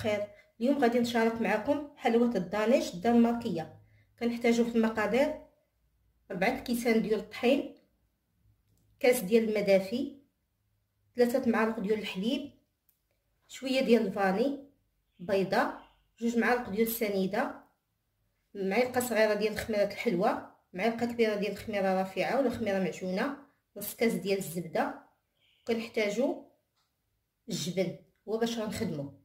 بخير. اليوم غادي نشارك معكم حلوة الدانيش الدنماركية. كنحتاجو في المقادير ربعة كيسان ديال الطحين كاس ديال المدافي ثلاثة معالق ديال الحليب شوية ديال الفاني بيضة جوج معالق ديال السنيدة معلقة صغيرة ديال خميرة الحلوى معلقة كبيرة ديال الخميرة رافعة ولا خميرة معجونة نص كاس ديال الزبدة. كنحتاجو الجبن هو باش غنخدمو.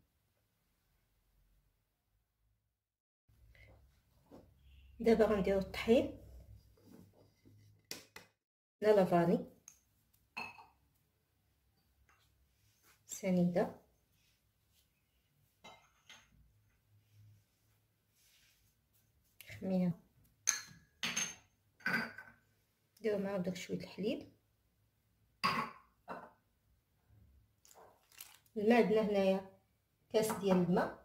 دابا غنديرو الطحين. لا لافاني. سنيدة. خميره نديرو معاهم داك شوية الحليب. الماء عندنا هنايا كاس ديال الماء.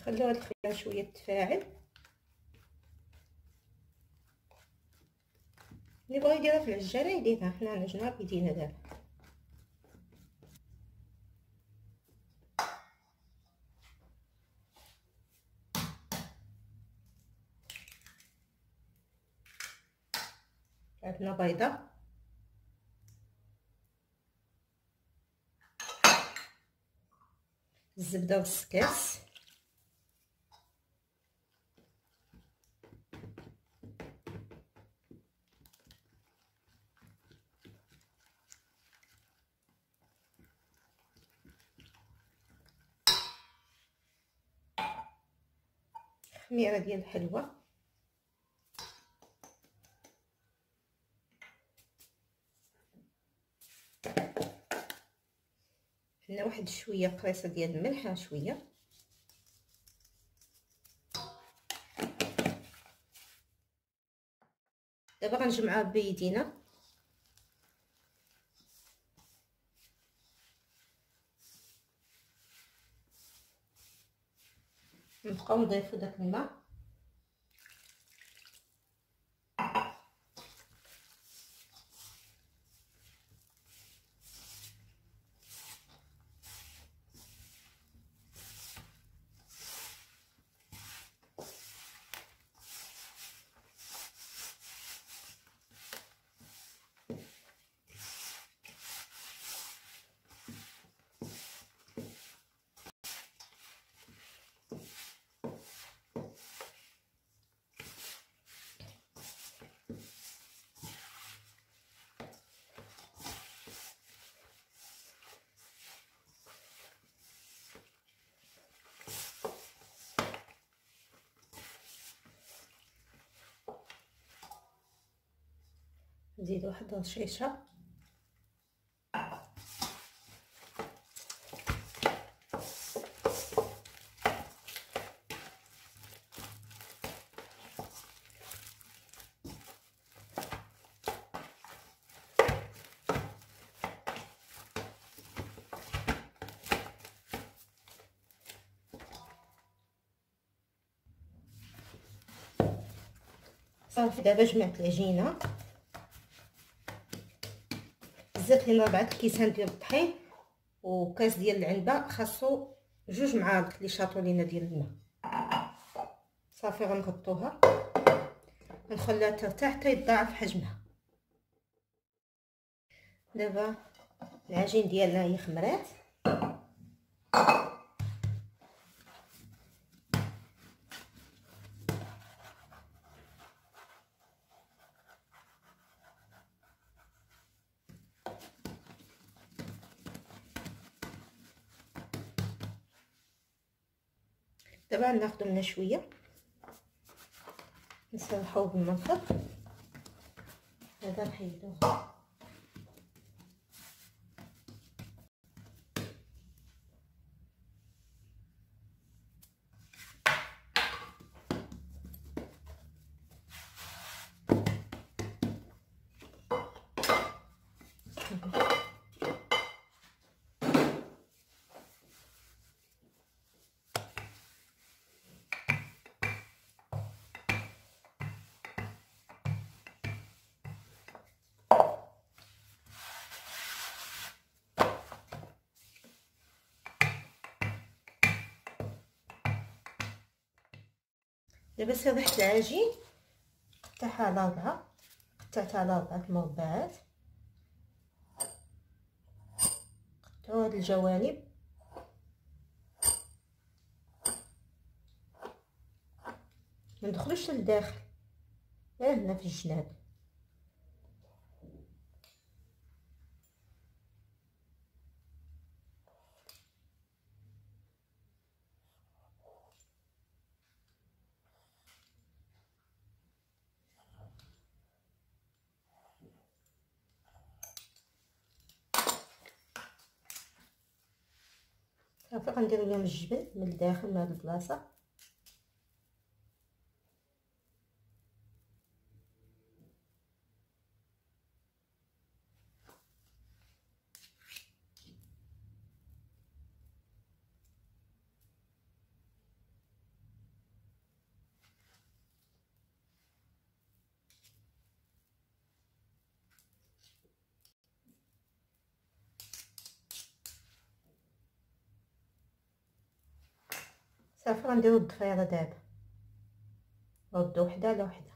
نخليو هاد الخيار شوية تفاعل. اللي بغا يديرها في العجالة يديرها حنا عندنا بيدينا دابا. عندنا بيضة. الزبدة والسكاس. خميره ديال الحلوى هنا واحد شوية قريصة ديال الملح شوية. دابا غنجمعها بيدينا. نبقاو نضيفو داك الماء. نزيد واحد الرشيشه صافي دابا جمعت العجينة. زدت لينا ربعة كيسان ديال الطحين وكاس ديال العنبة خاصو جوج معالق اللي شاطو لينا ديال الماء. صافي غنغطوها. ونخليها ترتاح حتى يتضاعف حجمها. دابا العجين ديالنا هي خمرات دابا ناخذ منها شوية. نسرحوه بالمنفخ هذا نحيدوه. دابا سرحت العجين قطعها على ربعة قطعتها على ربعة مربعات قطعوا هاد الجوانب. ما ندخلوش للداخل غير هنا في الجناب. صافي غنديرو لهم الجبن من الداخل من هاد البلاصة. صافي غنديرو الضفيره دابا نردو وحدة على وحدة.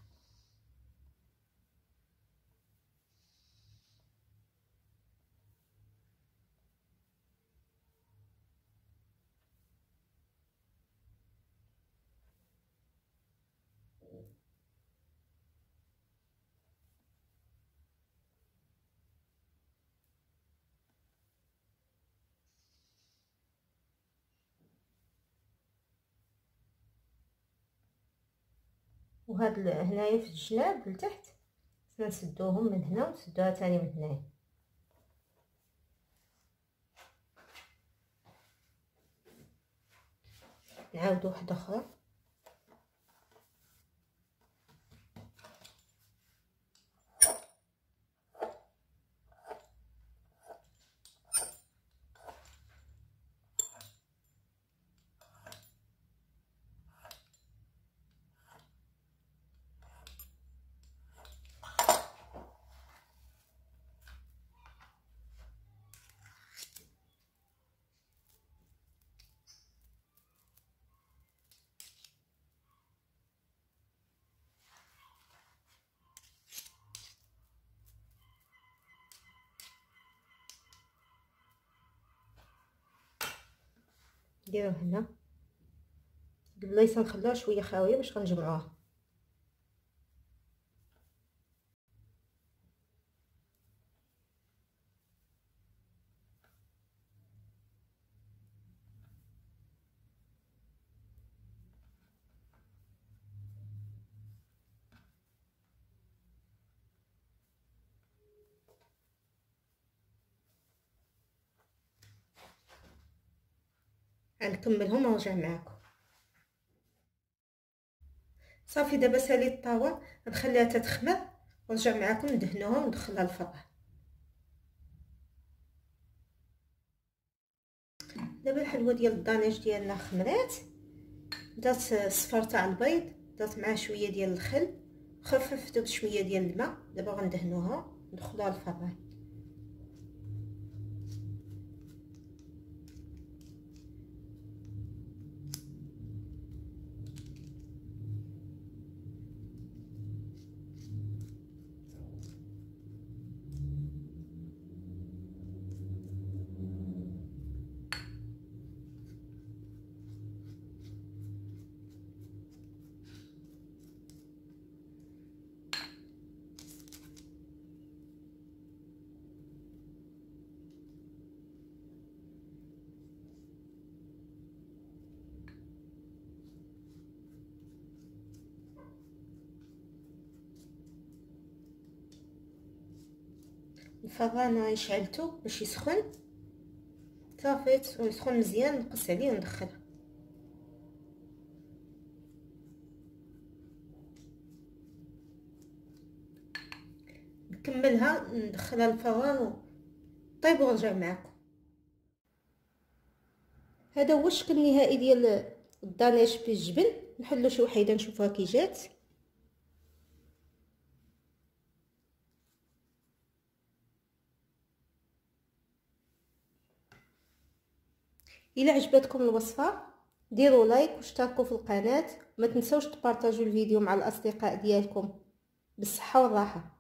وهاد هنايا في الجناب لتحت نسدوهم من هنا ونسدوها تاني من هنايا. نعاودو واحدة أخرى. نديرو هنا. البلايصه نخلوها شوية خاوية باش غنجمعوها غنكملهم ونرجع معاكم. صافي دابا ساليت الطاوة غنخليها تتخمر. ونرجع معاكم ندهنوها وندخلها الفران دابا الحلوة ديال الدانيش ديالنا خمرات. درت صفر تاع البيض درت معاه شوية ديال الخل خففته بشوية ديال الماء. دابا غندهنوها ندخلوها الفران الفران شعلته باش يسخن. صافيت ويسخن مزيان نقص عليه وندخلها نكملها ندخلها الفران طيب ونرجع معكم هذا هو الشكل النهائي ديال الدانيش بالجبن. نحلو شي وحيدة نشوفها كي جات. إلى عجبتكم الوصفة ديروا لايك واشتركوا في القناة. ما تنسوش تبارطاجوا الفيديو مع الأصدقاء ديالكم. بالصحة والراحة.